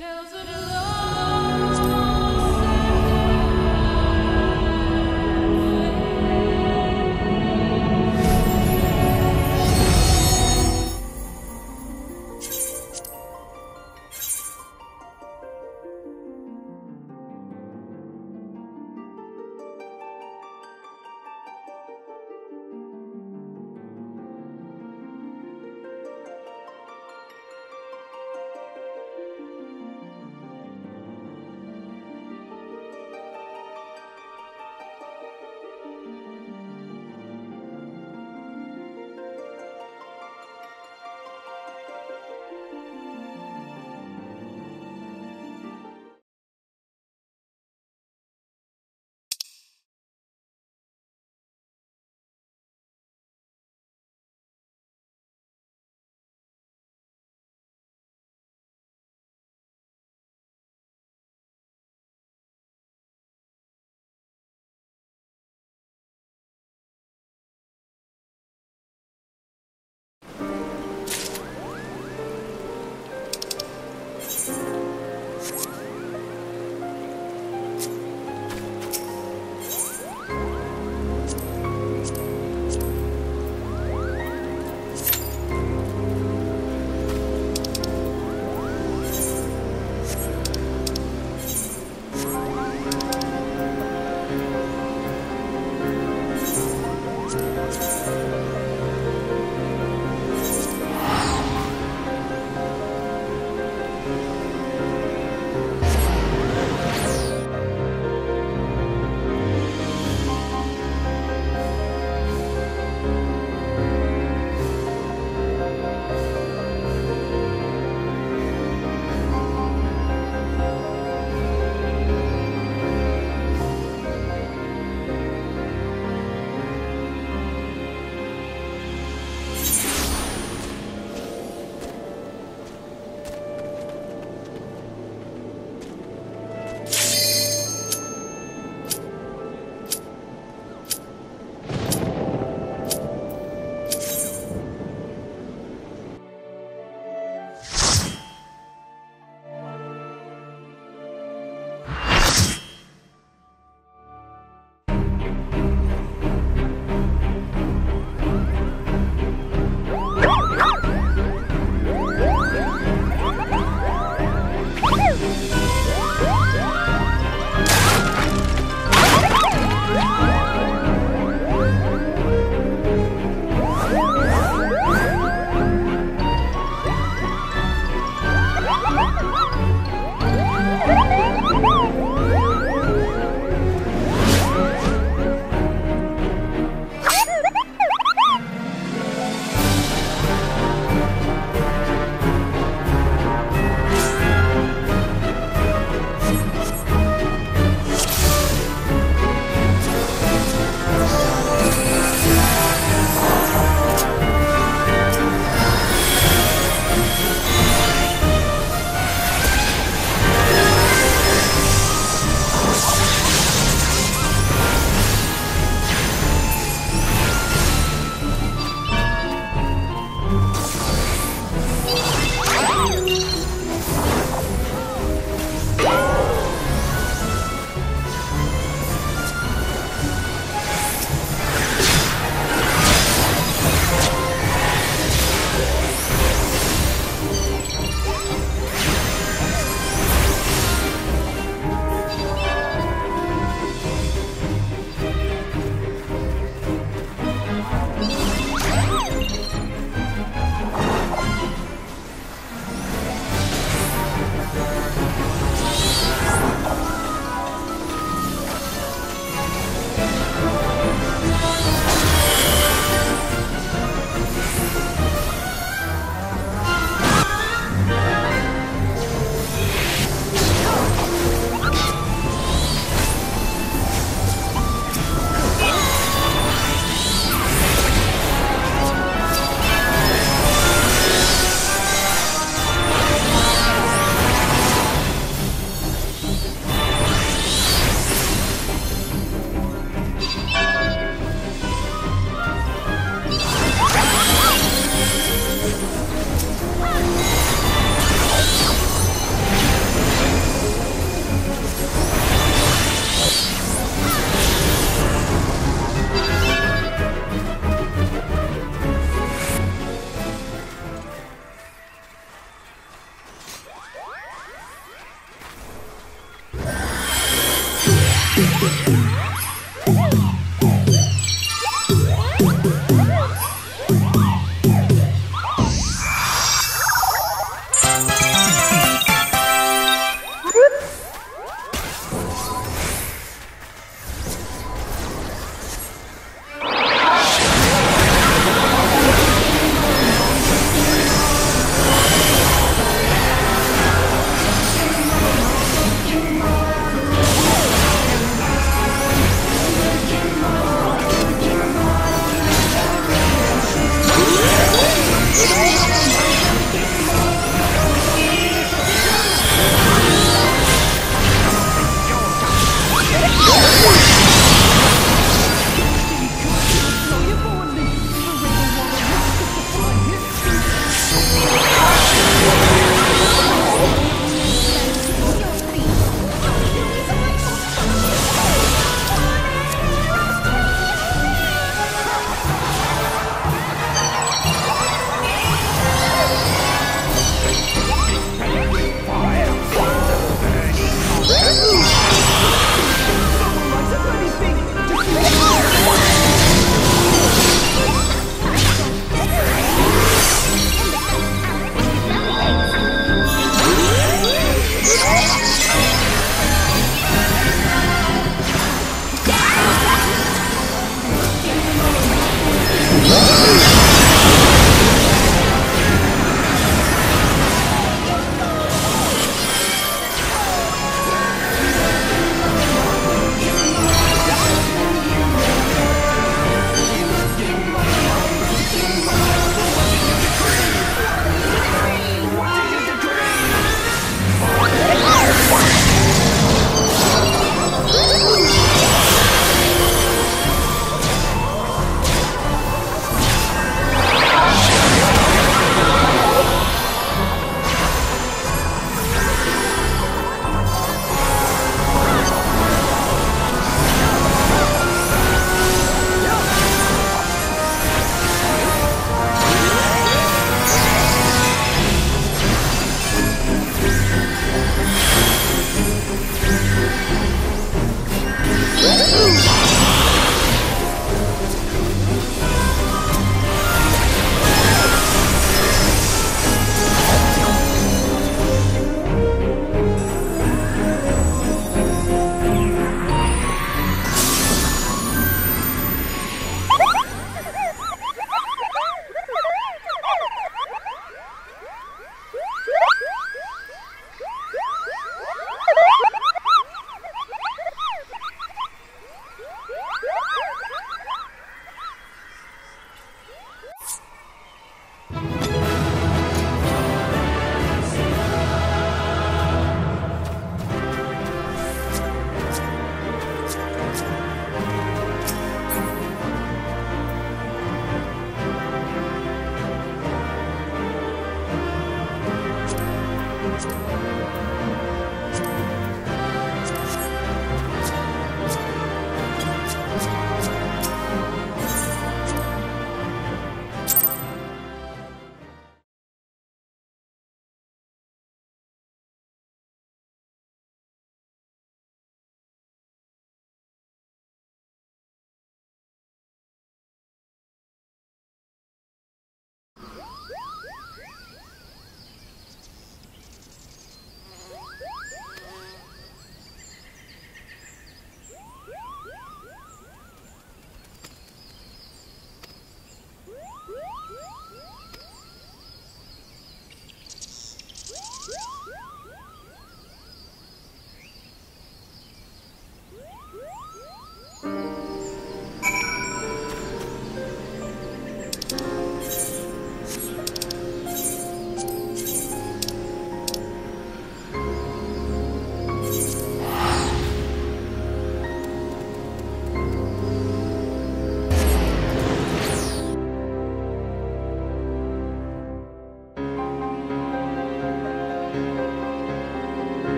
Tales of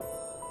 あ!